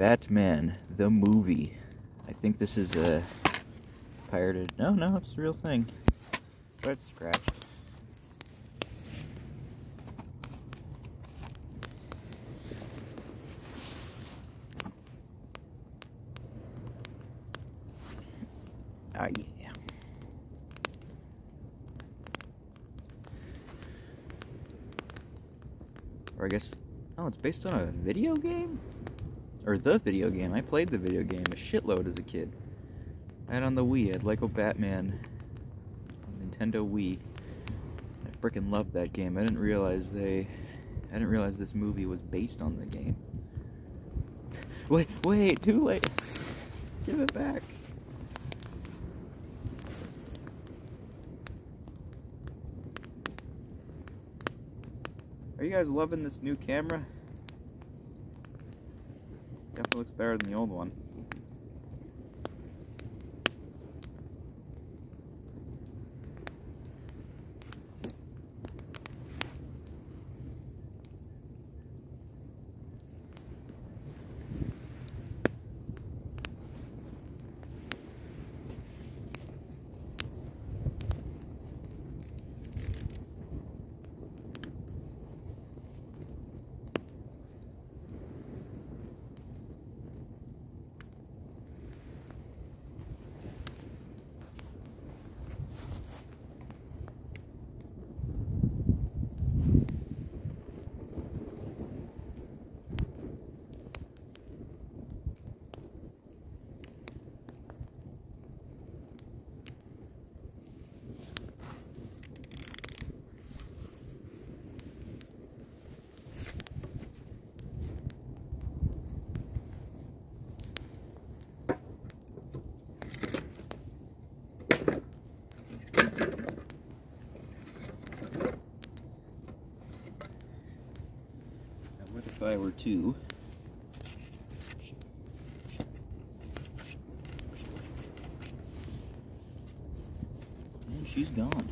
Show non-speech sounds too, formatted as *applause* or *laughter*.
Batman, the movie. I think this is a pirated. No, no, it's the real thing. But it's scratched. Ah, yeah. Or I guess, oh, it's based on a video game? Or the video game. I played the video game a shitload as a kid. I had on the Wii, I had Lego Batman. Nintendo Wii. I freaking loved that game. I didn't realize they... I didn't realize this movie was based on the game. *laughs* Wait, wait, too late. Give it back. Are you guys loving this new camera? Definitely looks better than the old one. If I were to she's gone.